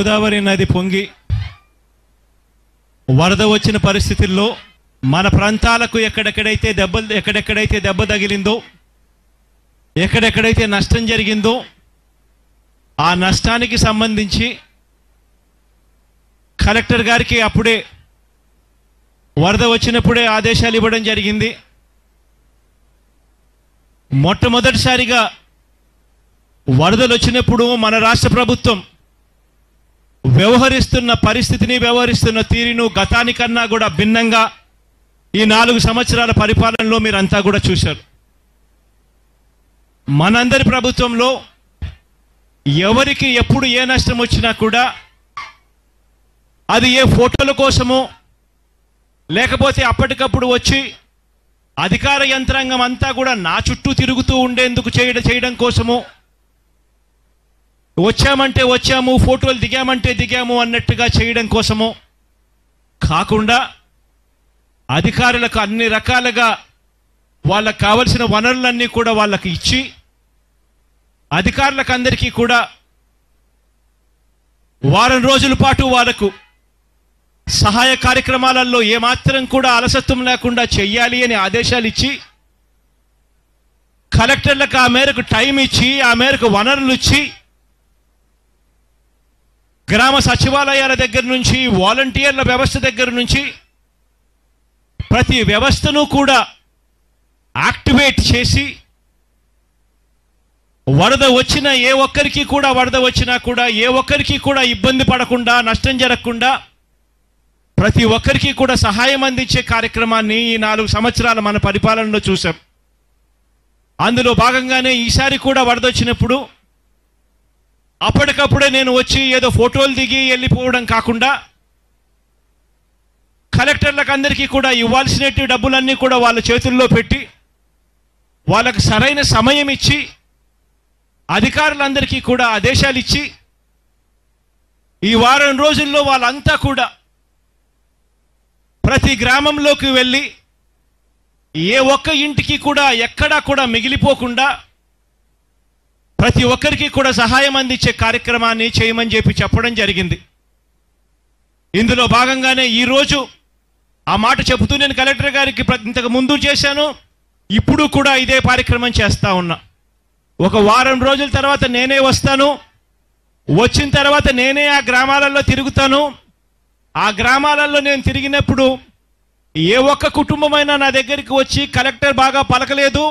గోదావరి నది పొంగి వరద వచ్చిన పరిస్థితుల్లో మన ప్రాంతాలకు ఎక్కడెక్కడైతే దెబ్బ ఎక్కడెక్కడైతే దెబ్బ తగిలిందో ఎక్కడెక్కడైతే నష్టం జరిగిందో ఆ నష్టానికి సంబంధించి కలెక్టర్ గారికి అప్పుడే వరద వచ్చినప్పుడే ఆదేశాలు ఇవ్వడం జరిగింది. మొట్టమొదటిసారిగా వరదలు వచ్చినప్పుడు మన రాష్ట్ర ప్రభుత్వం వ్యవహరిస్తున్న పరిస్థితిని వ్యవహరిస్తున్న తీరును గతానికన్నా కూడా భిన్నంగా ఈ నాలుగు సంవత్సరాల పరిపాలనలో మీరంతా కూడా చూశారు. మనందరి ప్రభుత్వంలో ఎవరికి ఎప్పుడు ఏ నష్టం వచ్చినా కూడా అది ఏ ఫోటోల కోసమో లేకపోతే అప్పటికప్పుడు వచ్చి అధికార యంత్రాంగం అంతా కూడా నా చుట్టూ తిరుగుతూ ఉండేందుకు చేయడం చేయడం కోసము వచ్చామంటే వచ్చాము ఫోటోలు దిగామంటే దిగాము అన్నట్టుగా చేయడం కోసము కాకుండా అధికారులకు అన్ని రకాలుగా వాళ్ళకు కావలసిన వనరులన్నీ కూడా వాళ్ళకి ఇచ్చి అధికారులకు అందరికీ కూడా వారం రోజుల పాటు వాళ్ళకు సహాయ కార్యక్రమాలలో ఏమాత్రం కూడా అలసత్వం లేకుండా చెయ్యాలి అని ఆదేశాలు ఇచ్చి కలెక్టర్లకు ఆ మేరకు టైం ఇచ్చి ఆ మేరకు వనరులు ఇచ్చి గ్రామ సచివాలయాల దగ్గర నుంచి వాలంటీర్ల వ్యవస్థ దగ్గర నుంచి ప్రతి వ్యవస్థను కూడా యాక్టివేట్ చేసి వరద వచ్చిన ఏ ఒక్కరికి కూడా వరద వచ్చినా కూడా ఏ ఒక్కరికి కూడా ఇబ్బంది పడకుండా నష్టం జరగకుండా ప్రతి ఒక్కరికి కూడా సహాయం అందించే కార్యక్రమాన్ని ఈ నాలుగు సంవత్సరాలు మన పరిపాలనలో చూసాం అందులో భాగంగానే ఈసారి కూడా వరద వచ్చినప్పుడు అప్పటికప్పుడే నేను వచ్చి ఏదో ఫోటోలు దిగి వెళ్ళిపోవడం కాకుండా కలెక్టర్లకు అందరికీ కూడా ఇవ్వాల్సినట్టు డబ్బులన్నీ కూడా వాళ్ళ చేతుల్లో పెట్టి వాళ్ళకు సరైన సమయం ఇచ్చి అధికారులందరికీ కూడా ఆదేశాలు ఇచ్చి ఈ వారం రోజుల్లో వాళ్ళంతా కూడా ప్రతి గ్రామంలోకి వెళ్ళి ఏ ఒక్క ఇంటికి కూడా ఎక్కడా కూడా మిగిలిపోకుండా ప్రతి ఒక్కరికి కూడా సహాయం అందించే కార్యక్రమాన్ని చేయమని చెప్పి చెప్పడం జరిగింది. ఇందులో భాగంగానే ఈరోజు ఆ మాట చెబుతూ నేను కలెక్టర్ గారికి ఇంతకు ముందు చేశాను ఇప్పుడు కూడా ఇదే కార్యక్రమం చేస్తా ఉన్నా. ఒక వారం రోజుల తర్వాత నేనే వస్తాను వచ్చిన తర్వాత నేనే ఆ గ్రామాలలో తిరుగుతాను. ఆ గ్రామాలలో నేను తిరిగినప్పుడు ఏ ఒక్క కుటుంబమైనా నా దగ్గరికి వచ్చి కలెక్టర్ బాగా పలకలేదు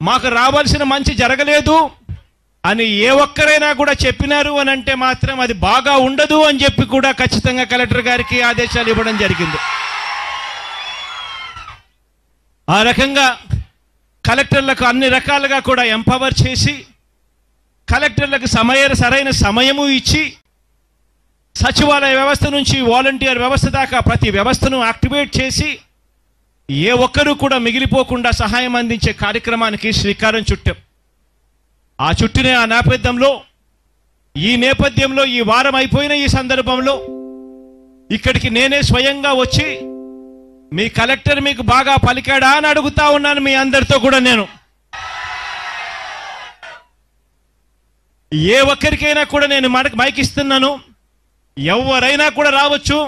మాకు రావాల్సిన మంచి జరగలేదు అని ఏ ఒక్కరైనా కూడా చెప్పినారు అని అంటే మాత్రం అది బాగా ఉండదు అని చెప్పి కూడా ఖచ్చితంగా కలెక్టర్ గారికి ఆదేశాలు ఇవ్వడం జరిగింది. ఆ రకంగా కలెక్టర్లకు అన్ని రకాలుగా కూడా ఎంపవర్ చేసి కలెక్టర్లకు సమయ సరైన సమయము ఇచ్చి సచివాలయ వ్యవస్థ నుంచి వాలంటీర్ వ్యవస్థ దాకా ప్రతి వ్యవస్థను యాక్టివేట్ చేసి ఏ ఒక్కరూ కూడా మిగిలిపోకుండా సహాయం అందించే కార్యక్రమానికి శ్రీకారం చుట్టాం. ఆ చుట్టూనే ఆ నేపథ్యంలో ఈ నేపథ్యంలో ఈ వారం అయిపోయిన ఈ సందర్భంలో ఇక్కడికి నేనే స్వయంగా వచ్చి మీ కలెక్టర్ మీకు బాగా పలికాడా అని అడుగుతా ఉన్నాను మీ అందరితో కూడా నేను. ఏ ఒక్కరికైనా కూడా నేను మనకు మైక్ ఇస్తున్నాను ఎవరైనా కూడా రావచ్చు.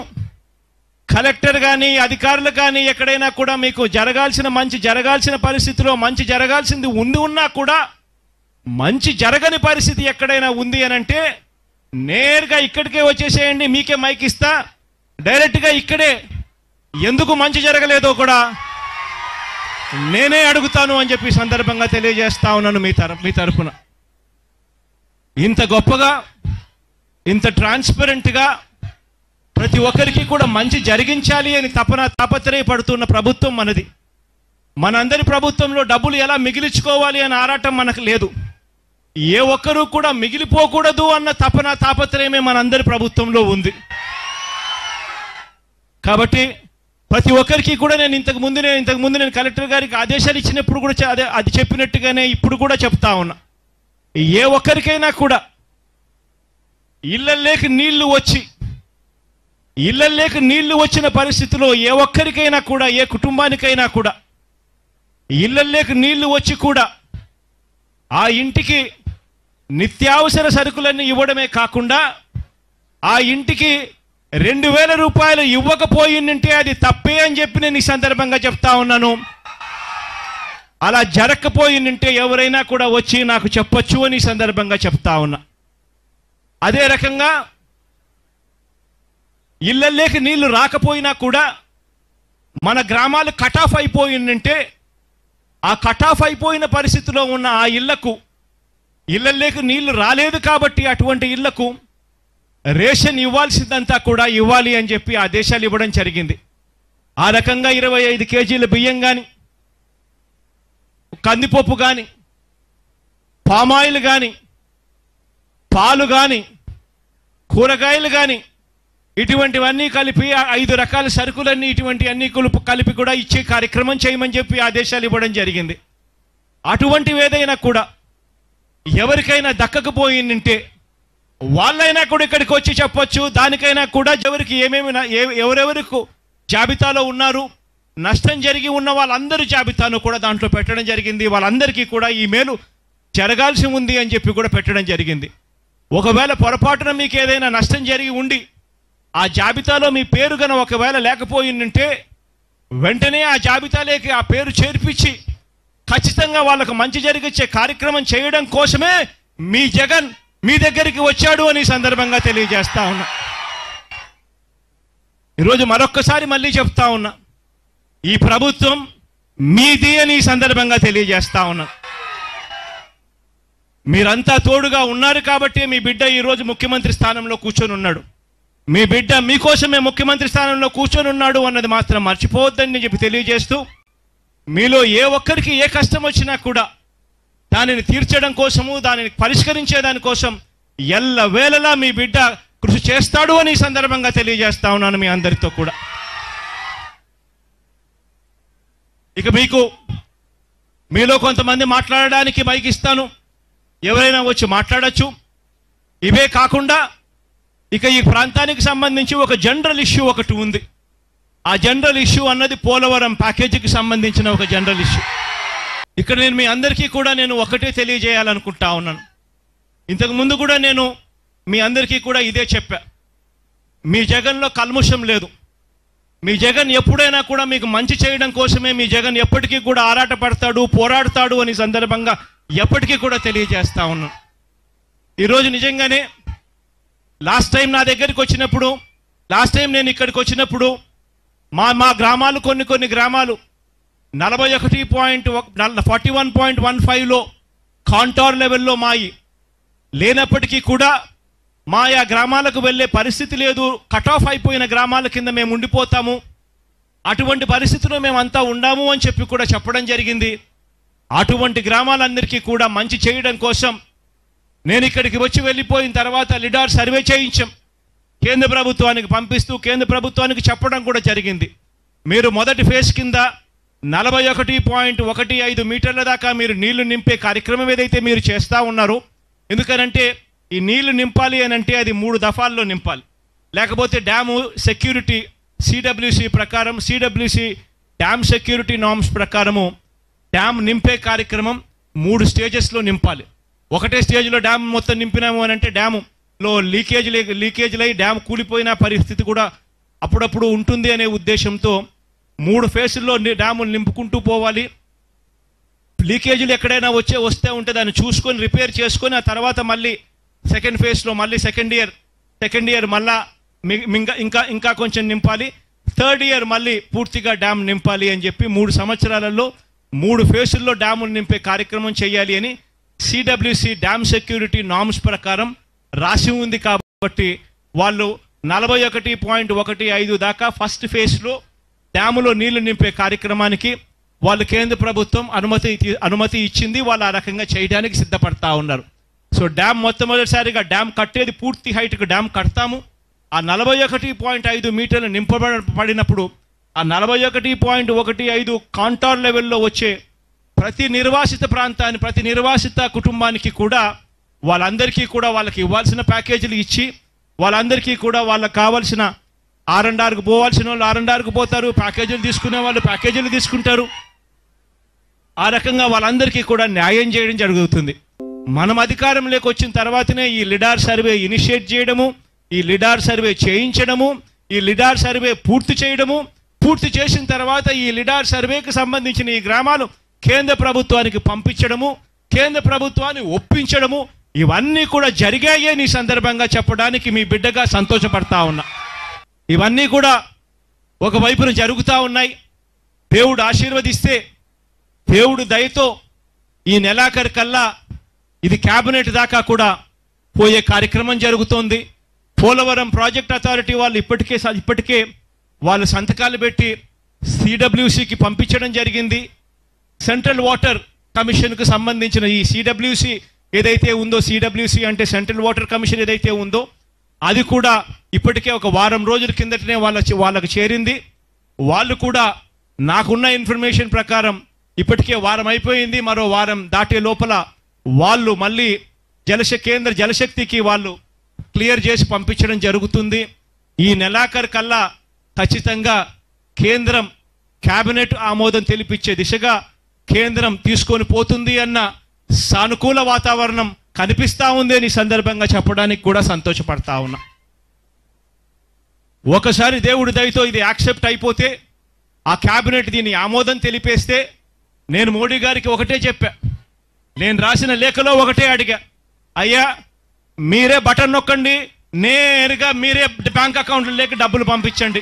కలెక్టర్ కానీ అధికారులు కానీ ఎక్కడైనా కూడా మీకు జరగాల్సిన మంచి జరగాల్సిన పరిస్థితిలో మంచి జరగాల్సింది ఉండి ఉన్నా కూడా మంచి జరగని పరిస్థితి ఎక్కడైనా ఉంది అని అంటే నేరుగా ఇక్కడికే వచ్చేసేయండి మీకే మైక్ ఇస్తా. డైరెక్ట్గా ఇక్కడే. ఎందుకు మంచి జరగలేదో కూడా నేనే అడుగుతాను అని చెప్పి సందర్భంగా తెలియజేస్తా ఉన్నాను మీ తర మీ తరఫున ఇంత గొప్పగా ఇంత ట్రాన్స్పరెంట్గా ప్రతి ఒక్కరికి కూడా మంచి జరిగించాలి అని తపన తాపత్రయపడుతున్న ప్రభుత్వం మనది. మనందరి ప్రభుత్వంలో డబ్బులు ఎలా మిగిలించుకోవాలి అనే ఆరాటం మనకు లేదు. ఏ ఒక్కరూ కూడా మిగిలిపోకూడదు అన్న తపన తాపత్రయమే మనందరి ప్రభుత్వంలో ఉంది. కాబట్టి ప్రతి ఒక్కరికి కూడా నేను ఇంతకు ముందు నేను ఇంతకు ముందు నేను కలెక్టర్ గారికి ఆదేశాలు ఇచ్చినప్పుడు కూడా అదే అది చెప్పినట్టుగానే ఇప్పుడు కూడా చెప్తా ఉన్నా. ఏ ఒక్కరికైనా కూడా ఇళ్ళల్లేక నీళ్ళు వచ్చి ఇళ్ళల్లేక నీళ్ళు వచ్చిన పరిస్థితిలో ఏ ఒక్కరికైనా కూడా ఏ కుటుంబానికైనా కూడా ఇళ్ళల్లేక నీళ్ళు వచ్చి కూడా ఆ ఇంటికి నిత్యావసర సరుకులన్నీ ఇవ్వడమే కాకుండా ఆ ఇంటికి రెండు వేల రూపాయలు ఇవ్వకపోయిందంటే అది తప్పే అని చెప్పి నేను ఈ సందర్భంగా చెప్తా ఉన్నాను. అలా జరగకపోయిందంటే ఎవరైనా కూడా వచ్చి నాకు చెప్పొచ్చు అని సందర్భంగా చెప్తా ఉన్నా. అదే రకంగా ఇళ్ళల్లోకి నీళ్ళు రాకపోయినా కూడా మన గ్రామాలు కట్ ఆఫ్ అయిపోయిందంటే ఆ కట్ ఆఫ్ అయిపోయిన పరిస్థితిలో ఉన్న ఆ ఇళ్ళకు ఇళ్ళల్లోకి నీళ్ళు రాలేదు కాబట్టి అటువంటి ఇళ్ళకు రేషన్ ఇవ్వాల్సిందంతా కూడా ఇవ్వాలి అని చెప్పి ఆదేశాలు ఇవ్వడం జరిగింది. ఆ రకంగా ఇరవై ఐదు కేజీల బియ్యం కానీ కందిపప్పు కానీ పామాయిల్ కానీ పాలు కానీ కూరగాయలు కానీ ఇటువంటివన్నీ కలిపి ఐదు రకాల సరుకులన్నీ ఇటువంటి అన్ని కలుపు కలిపి కూడా ఇచ్చే కార్యక్రమం చేయమని చెప్పి ఆదేశాలు ఇవ్వడం జరిగింది. అటువంటివి ఏదైనా కూడా ఎవరికైనా దక్కకపోయిందంటే వాళ్ళైనా కూడా ఇక్కడికి వచ్చి చెప్పొచ్చు. దానికైనా కూడా ఎవరికి ఏమేమి ఎవరెవరికి జాబితాలో ఉన్నారు నష్టం జరిగి ఉన్న వాళ్ళందరి జాబితాను కూడా దాంట్లో పెట్టడం జరిగింది. వాళ్ళందరికీ కూడా ఈ మేలు జరగాల్సి ఉంది అని చెప్పి కూడా పెట్టడం జరిగింది. ఒకవేళ పొరపాటున మీకు ఏదైనా నష్టం జరిగి ఉండి ఆ జాబితాలో మీ పేరు గన ఒకవేళ లేకపోయిందంటే వెంటనే ఆ జాబితాలోకి ఆ పేరు చేర్పించి ఖచ్చితంగా వాళ్ళకు మంచి జరిగించే కార్యక్రమం చేయడం కోసమే మీ జగన్ మీ దగ్గరికి వచ్చాడు అని సందర్భంగా తెలియజేస్తా ఉన్నా. ఈరోజు మరొక్కసారి మళ్ళీ చెప్తా ఉన్నా. ఈ ప్రభుత్వం మీది అని సందర్భంగా తెలియజేస్తా ఉన్నా. మీరంతా తోడుగా ఉన్నారు కాబట్టి మీ బిడ్డ ఈరోజు ముఖ్యమంత్రి స్థానంలో కూర్చొని ఉన్నాడు. మీ బిడ్డ మీకోసమే ముఖ్యమంత్రి స్థానంలో కూర్చొని ఉన్నాడు అన్నది మాత్రం మర్చిపోవద్దని చెప్పి తెలియజేస్తూ మీలో ఏ ఒక్కరికి ఏ కష్టం వచ్చినా కూడా దానిని తీర్చడం కోసము దానిని పరిష్కరించే దానికోసం ఎల్ల వేళలా మీ బిడ్డ కృషి చేస్తాడు అని ఈ సందర్భంగా తెలియజేస్తా ఉన్నాను మీ అందరితో కూడా. ఇక మీకు మీలో కొంతమంది మాట్లాడడానికి మైక్ ఇస్తాను. ఎవరైనా వచ్చి మాట్లాడచ్చు. ఇవే కాకుండా ఇక ఈ ప్రాంతానికి సంబంధించి ఒక జనరల్ ఇష్యూ ఒకటి ఉంది. ఆ జనరల్ ఇష్యూ అన్నది పోలవరం ప్యాకేజీకి సంబంధించిన ఒక జనరల్ ఇష్యూ ఇక్కడ నేను మీ అందరికీ కూడా నేను ఒకటే తెలియజేయాలనుకుంటా ఉన్నాను. ఇంతకు ముందు కూడా నేను మీ అందరికీ కూడా ఇదే చెప్పా. మీ జగన్లో కల్ముషం లేదు. మీ జగన్ ఎప్పుడైనా కూడా మీకు మంచి చేయడం కోసమే మీ జగన్ ఎప్పటికీ కూడా ఆరాట పడతాడు పోరాడతాడు అని సందర్భంగా ఎప్పటికీ కూడా తెలియజేస్తా ఉన్నాను. ఈరోజు నిజంగానే లాస్ట్ టైం నా దగ్గరికి వచ్చినప్పుడు లాస్ట్ టైం నేను ఇక్కడికి వచ్చినప్పుడు మా మా గ్రామాలు కొన్ని కొన్ని గ్రామాలు. నలభై ఒకటి point forty one point one ఫైవ్లో కాంటార్ లెవెల్లో మాయి. లేనప్పటికీ కూడా మా ఆ గ్రామాలకు వెళ్ళే పరిస్థితి లేదు. కట్ ఆఫ్ అయిపోయిన గ్రామాల కింద మేము ఉండిపోతాము. అటువంటి పరిస్థితిలో మేమంతా ఉండాము అని చెప్పి కూడా చెప్పడం జరిగింది. అటువంటి గ్రామాలందరికీ కూడా మంచి చేయడం కోసం నేను ఇక్కడికి వచ్చి వెళ్ళిపోయిన తర్వాత లిడార్ సర్వే చేయించాం. కేంద్ర ప్రభుత్వానికి పంపిస్తూ కేంద్ర ప్రభుత్వానికి చెప్పడం కూడా జరిగింది. మీరు మొదటి ఫేజ్ కింద నలభై ఒకటి పాయింట్ ఒకటి ఐదు మీటర్ల దాకా మీరు నీళ్ళు నింపే కార్యక్రమం ఏదైతే మీరు చేస్తూ ఉన్నారో ఎందుకనంటే ఈ నీళ్ళు నింపాలి అని అంటే అది మూడు దఫాల్లో నింపాలి. లేకపోతే డ్యాము సెక్యూరిటీ సిడబ్ల్యూసి ప్రకారం సిడబ్ల్యూసి డ్యామ్ సెక్యూరిటీ నామ్స్ ప్రకారము డ్యామ్ నింపే కార్యక్రమం మూడు స్టేజెస్లో నింపాలి. ఒకటే స్టేజ్లో డ్యామ్ మొత్తం నింపినాము అని అంటే డ్యాము లో లీకేజ్ లీకేజ్లై డ్యామ్ కూలిపోయిన పరిస్థితి కూడా అప్పుడప్పుడు ఉంటుంది అనే ఉద్దేశంతో మూడు ఫేసుల్లో డ్యాములు నింపుకుంటూ పోవాలి. లీకేజీలు ఎక్కడైనా వచ్చే వస్తే ఉంటే దాన్ని చూసుకొని రిపేర్ చేసుకొని ఆ తర్వాత మళ్ళీ సెకండ్ ఫేజ్లో మళ్ళీ సెకండ్ ఇయర్ సెకండ్ ఇయర్ మళ్ళా ఇంకా ఇంకా ఇంకా కొంచెం నింపాలి. థర్డ్ ఇయర్ మళ్ళీ పూర్తిగా డ్యామ్ నింపాలి అని చెప్పి మూడు సంవత్సరాలలో మూడు ఫేసుల్లో డ్యాములు నింపే కార్యక్రమం చేయాలి అని సిడబ్ల్యూసి డ్యామ్ సెక్యూరిటీ నామ్స్ ప్రకారం రాసి ఉంది కాబట్టి వాళ్ళు నలభై ఒకటి పాయింట్ ఒకటి ఐదు దాకా ఫస్ట్ ఫేజ్లో డ్యాములో నీళ్ళు నింపే కార్యక్రమానికి వాళ్ళు కేంద్ర ప్రభుత్వం అనుమతి అనుమతి ఇచ్చింది. వాళ్ళు ఆ రకంగా చేయడానికి సిద్ధపడతా ఉన్నారు. సో డ్యామ్ మొట్టమొదటిసారిగా డ్యామ్ కట్టేది పూర్తి హైట్కి డ్యామ్ కడతాము. ఆ నలభై ఒకటి పాయింట్ ఐదు మీటర్లు నింపబడినప్పుడు ఆ నలభై ఒకటి పాయింట్ ఒకటి ఐదు కాంటార్ లెవెల్లో వచ్చే ప్రతి నిర్వాసిత ప్రాంతాన్ని ప్రతి నిర్వాసిత కుటుంబానికి కూడా వాళ్ళందరికీ కూడా వాళ్ళకి ఇవ్వాల్సిన ప్యాకేజీలు ఇచ్చి వాళ్ళందరికీ కూడా వాళ్ళకి కావాల్సిన ఆర్ అండ్ పోవాల్సిన వాళ్ళు ఆర్ అండ్ పోతారు ప్యాకేజీలు తీసుకునే వాళ్ళు ప్యాకేజీలు తీసుకుంటారు. ఆ రకంగా వాళ్ళందరికీ కూడా న్యాయం చేయడం జరుగుతుంది. మనం అధికారంలోకి వచ్చిన తర్వాతనే ఈ లిడార్ సర్వే ఇనిషియేట్ చేయడము ఈ లిడార్ సర్వే చేయించడము ఈ లిడార్ సర్వే పూర్తి చేయడము పూర్తి చేసిన తర్వాత ఈ లిడార్ సర్వేకి సంబంధించిన ఈ గ్రామాలు కేంద్ర ప్రభుత్వానికి పంపించడము కేంద్ర ప్రభుత్వాన్ని ఒప్పించడము ఇవన్నీ కూడా జరిగాయే నీ సందర్భంగా చెప్పడానికి మీ బిడ్డగా సంతోషపడతా ఉన్నా. ఇవన్నీ కూడా ఒకవైపున జరుగుతూ ఉన్నాయి. దేవుడు ఆశీర్వదిస్తే దేవుడు దయతో ఈ నెలాఖరు కల్లా ఇది క్యాబినెట్ దాకా కూడా పోయే కార్యక్రమం జరుగుతోంది. పోలవరం ప్రాజెక్ట్ అథారిటీ వాళ్ళు ఇప్పటికే ఇప్పటికే వాళ్ళు సంతకాలు పెట్టి సిడబ్ల్యూసికి పంపించడం జరిగింది. సెంట్రల్ వాటర్ కమిషన్కు సంబంధించిన ఈ సిడబ్ల్యూసి ఏదైతే ఉందో సిడబ్ల్యూసి అంటే సెంట్రల్ వాటర్ కమిషన్ ఏదైతే ఉందో అది కూడా ఇప్పటికే ఒక వారం రోజుల కిందటనే వాళ్ళ వాళ్ళకు చేరింది. వాళ్ళు కూడా నాకున్న ఇన్ఫర్మేషన్ ప్రకారం ఇప్పటికే వారం అయిపోయింది. మరో వారం దాటే లోపల వాళ్ళు మళ్ళీ జలశ కేంద్ర జలశక్తికి వాళ్ళు క్లియర్ చేసి పంపించడం జరుగుతుంది. ఈ నెలాఖరు కల్లా ఖచ్చితంగా కేంద్రం కేబినెట్ ఆమోదం తెలిపించే దిశగా కేంద్రం తీసుకొని పోతుంది అన్న సానుకూల వాతావరణం కనిపిస్తూ ఉంది అని సందర్భంగా చెప్పడానికి కూడా సంతోషపడతా ఉన్నా. ఒకసారి దేవుడి దయతో ఇది యాక్సెప్ట్ అయిపోతే ఆ క్యాబినెట్ దీన్ని ఆమోదం తెలిపేస్తే నేను మోడీ గారికి ఒకటే చెప్పా. నేను రాసిన లేఖలో ఒకటే అడిగా. అయ్యా మీరే బటన్ నొక్కండి నేరుగా మీరే బ్యాంక్ అకౌంట్లో లేక డబ్బులు పంపించండి.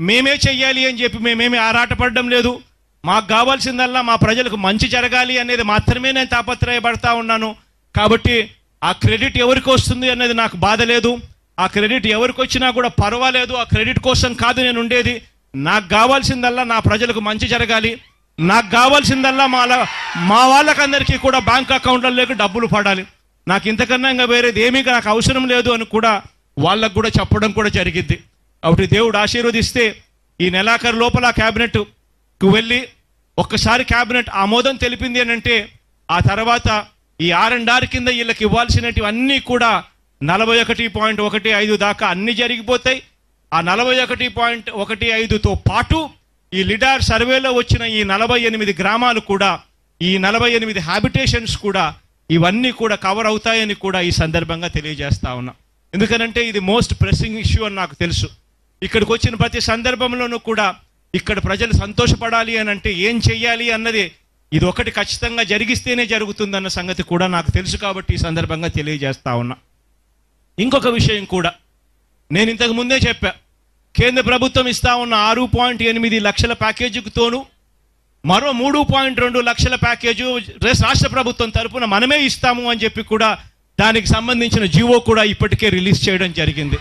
మేమే చెయ్యాలి అని చెప్పి మేమేమి ఆరాటపడడం లేదు. మాకు కావాల్సిందల్లా మా ప్రజలకు మంచి జరగాలి అనేది మాత్రమే నేను తాపత్రయపడతా ఉన్నాను. కాబట్టి ఆ క్రెడిట్ ఎవరికి వస్తుంది అనేది నాకు బాధ లేదు. ఆ క్రెడిట్ ఎవరికి వచ్చినా కూడా పర్వాలేదు. ఆ క్రెడిట్ కోసం కాదు నేను ఉండేది. నాకు కావాల్సిందల్లా నా ప్రజలకు మంచి జరగాలి. నాకు కావాల్సిందల్లా మా మా వాళ్ళకందరికీ కూడా బ్యాంక్ అకౌంట్లలోకి డబ్బులు పడాలి. నాకు ఇంతకన్నా ఇంకా వేరేది ఏమీ నాకు అవసరం లేదు అని కూడా వాళ్ళకు కూడా చెప్పడం కూడా జరిగింది కాబట్టి దేవుడు ఆశీర్వదిస్తే ఈ నెలాఖరు లోపల ఆ క్యాబినెట్ కు వెళ్ళి ఒక్కసారి క్యాబినెట్ ఆమోదం తెలిపింది అని అంటే ఆ తర్వాత ఈ ఆర్ అండ్ ఆర్ కింద వీళ్ళకి ఇవ్వాల్సినటివన్నీ కూడా నలభై ఒకటి పాయింట్ ఒకటి ఐదు దాకా అన్ని జరిగిపోతాయి. ఆ నలభై ఒకటి పాయింట్ ఒకటి ఐదుతో పాటు ఈ లిడార్ సర్వేలో వచ్చిన ఈ నలభై ఎనిమిది గ్రామాలు కూడా ఈ నలభై ఎనిమిది హ్యాబిటేషన్స్ కూడా ఇవన్నీ కూడా కవర్ అవుతాయని కూడా ఈ సందర్భంగా తెలియజేస్తా ఉన్నా. ఎందుకనంటే ఇది మోస్ట్ ప్రెస్సింగ్ ఇష్యూ అని నాకు తెలుసు. ఇక్కడికి వచ్చిన ప్రతి సందర్భంలోనూ కూడా ఇక్కడ ప్రజలు సంతోషపడాలి అని అంటే ఏం చెయ్యాలి అన్నది ఇది ఒకటి ఖచ్చితంగా జరిగిస్తేనే జరుగుతుందన్న సంగతి కూడా నాకు తెలుసు కాబట్టి ఈ సందర్భంగా తెలియజేస్తా ఉన్నా. ఇంకొక విషయం కూడా నేను ఇంతకు ముందే చెప్పా. కేంద్ర ప్రభుత్వం ఇస్తా ఉన్న ఆరు పాయింట్ ఎనిమిది లక్షల ప్యాకేజీకితోనూ మరో మూడు పాయింట్ రెండు లక్షల ప్యాకేజు రాష్ట్ర ప్రభుత్వం తరపున మనమే ఇస్తాము అని చెప్పి కూడా దానికి సంబంధించిన జీవో కూడా ఇప్పటికే రిలీజ్ చేయడం జరిగింది.